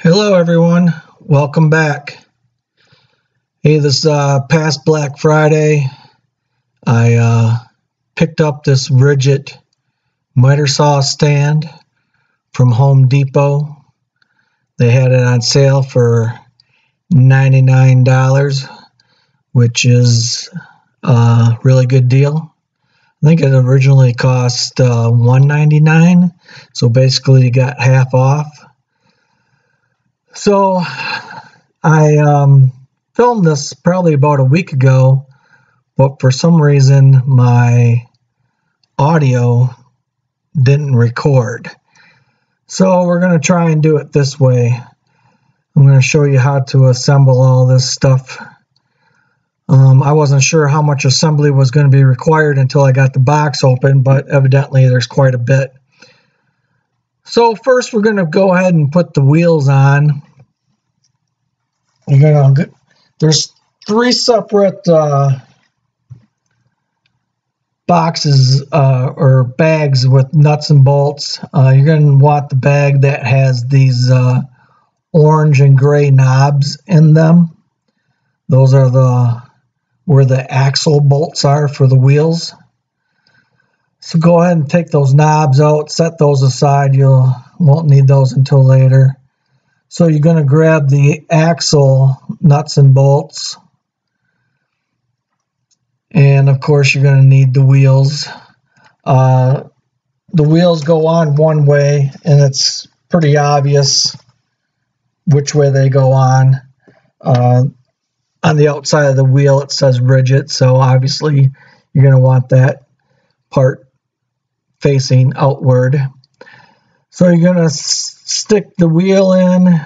Hello, everyone. Welcome back. Hey, this uh, past Black Friday, I uh, picked up this Ridgid miter saw stand from Home Depot. They had it on sale for $99, which is a really good deal. I think it originally cost uh, 199, so basically you got half off. So I um, filmed this probably about a week ago, but for some reason my audio didn't record. So we're going to try and do it this way. I'm going to show you how to assemble all this stuff. Um, I wasn't sure how much assembly was going to be required until I got the box open, but evidently there's quite a bit. So first we're going to go ahead and put the wheels on. You're to there's three separate uh, boxes uh, or bags with nuts and bolts. Uh, you're going to want the bag that has these uh, orange and gray knobs in them. Those are the where the axle bolts are for the wheels. So go ahead and take those knobs out, set those aside. You won't need those until later. So you're going to grab the axle nuts and bolts. And of course you're going to need the wheels. Uh, the wheels go on one way and it's pretty obvious which way they go on. Uh, on the outside of the wheel it says Ridgid, so obviously you're going to want that part facing outward. So you're going to stick the wheel in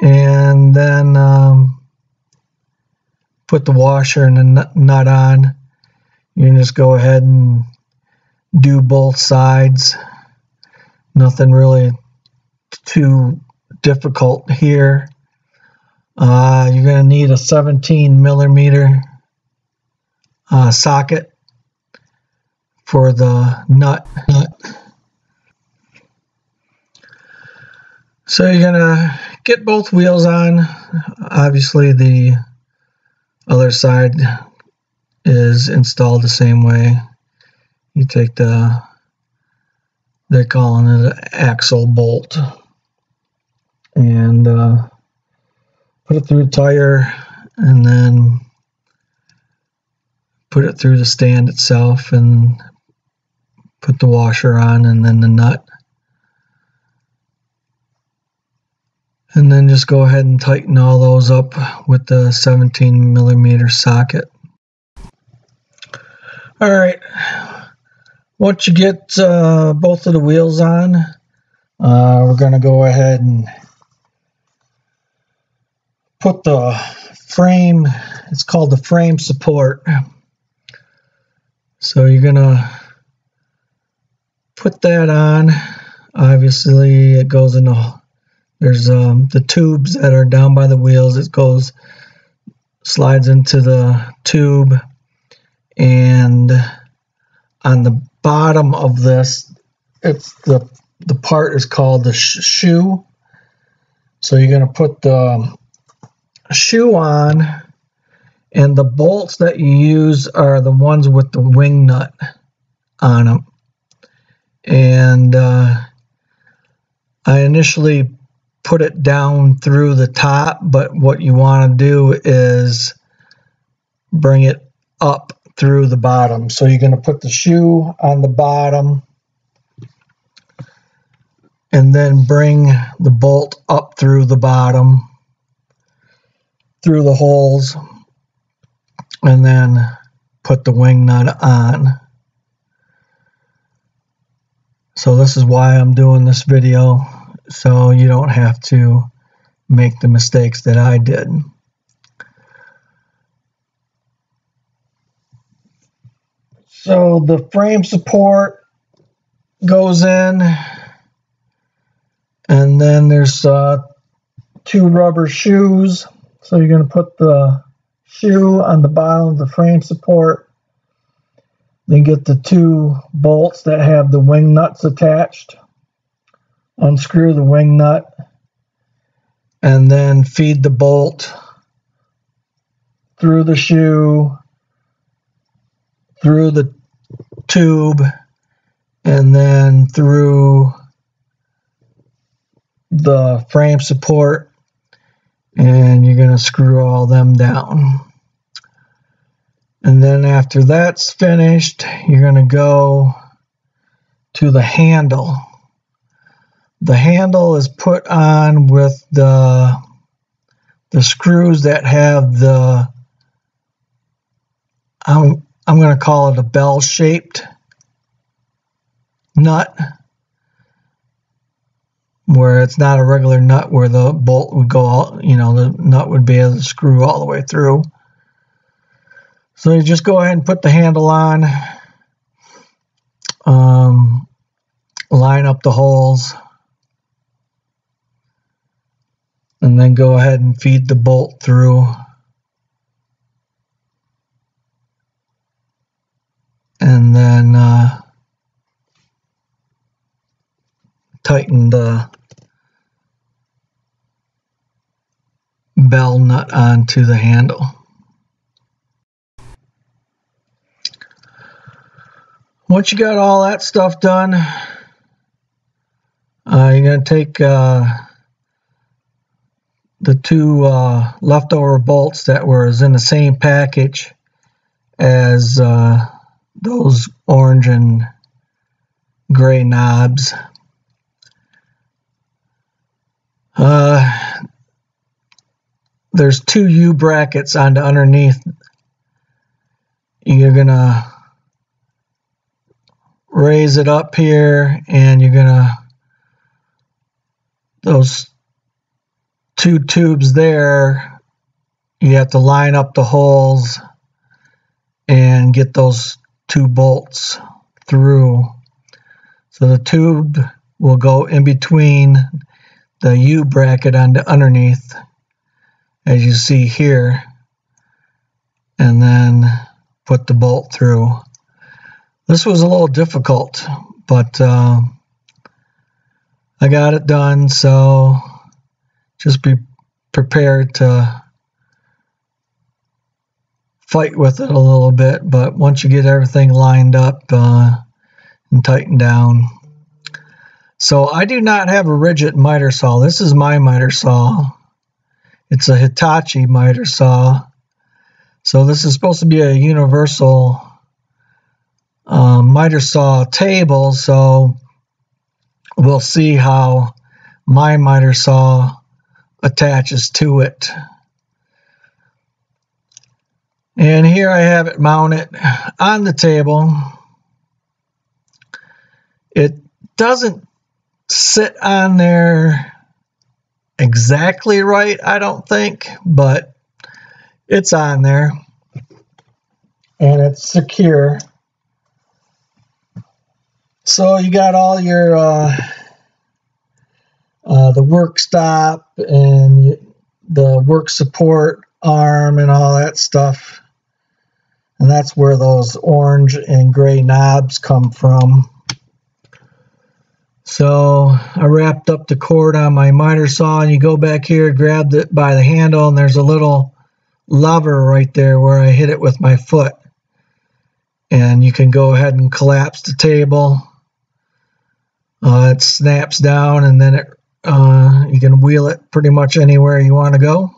and then um, put the washer and the nut on. You can just go ahead and do both sides. Nothing really too difficult here. Uh, you're going to need a 17 millimeter uh, socket for the nut. nut. So you're to get both wheels on. Obviously the other side is installed the same way. You take the, they're calling it an axle bolt and uh, put it through the tire and then put it through the stand itself and put the washer on and then the nut and then just go ahead and tighten all those up with the 17 millimeter socket all right once you get uh, both of the wheels on uh, we're going to go ahead and put the frame, it's called the frame support. So you're going to put that on. Obviously, it goes in the, there's um, the tubes that are down by the wheels. It goes, slides into the tube. And on the bottom of this, it's the, the part is called the sh shoe. So you're going to put the shoe on and the bolts that you use are the ones with the wing nut on them and uh, I initially put it down through the top but what you want to do is bring it up through the bottom so you're going to put the shoe on the bottom and then bring the bolt up through the bottom through the holes and then put the wing nut on. So this is why I'm doing this video so you don't have to make the mistakes that I did. So the frame support goes in and then there's uh, two rubber shoes so you're going to put the shoe on the bottom of the frame support. Then get the two bolts that have the wing nuts attached. Unscrew the wing nut. and then feed the bolt through the shoe, through the tube, and then through the frame support and you're going to screw all them down. And then after that's finished, you're going to go to the handle. The handle is put on with the the screws that have the I'm I'm going to call it a bell shaped nut where it's not a regular nut where the bolt would go all, you know, the nut would be able to screw all the way through. So you just go ahead and put the handle on, um, line up the holes, and then go ahead and feed the bolt through. And then uh, tighten the bell nut onto the handle. Once you got all that stuff done, uh, you're going to take uh, the two uh, leftover bolts that were in the same package as uh, those orange and gray knobs. Uh, there's two U brackets on the underneath. You're gonna raise it up here and you're gonna those two tubes there you have to line up the holes and get those two bolts through so the tube will go in between the U bracket on the underneath as you see here and then put the bolt through. This was a little difficult, but uh, I got it done, so just be prepared to fight with it a little bit, but once you get everything lined up uh, and tightened down. So I do not have a Ridgid miter saw. This is my miter saw. It's a Hitachi miter saw. So this is supposed to be a universal um, miter saw table. So we'll see how my miter saw attaches to it. And here I have it mounted on the table. It doesn't sit on there exactly right, I don't think, but it's on there and it's secure. So you got all your uh, uh, the work stop and the work support arm and all that stuff. And that's where those orange and gray knobs come from. So I wrapped up the cord on my miter saw and you go back here, grab it by the handle and there's a little lever right there where I hit it with my foot. And you can go ahead and collapse the table. Uh, it snaps down and then it uh, you can wheel it pretty much anywhere you want to go.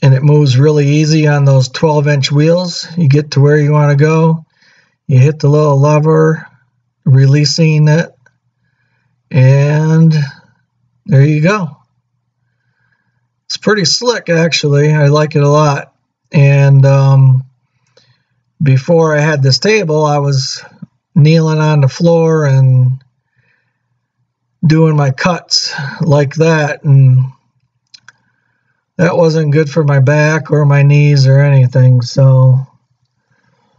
And it moves really easy on those 12 inch wheels. You get to where you want to go you hit the little lever, releasing it, and there you go. It's pretty slick, actually. I like it a lot. And um, before I had this table, I was kneeling on the floor and doing my cuts like that. And that wasn't good for my back or my knees or anything. So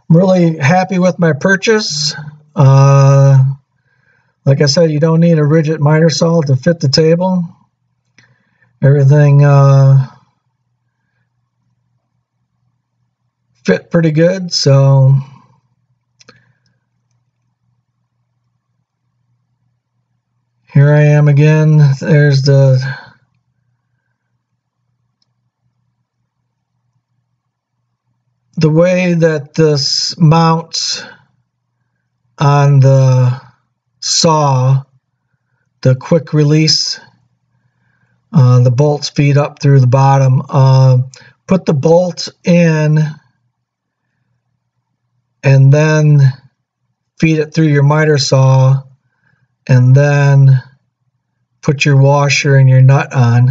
I'm really happy with my purchase. Uh, like I said, you don't need a Ridgid miter saw to fit the table. Everything uh, fit pretty good, so here I am again. There's the the way that this mounts on the saw, the quick release, uh, the bolts feed up through the bottom. Uh, put the bolt in and then feed it through your miter saw and then put your washer and your nut on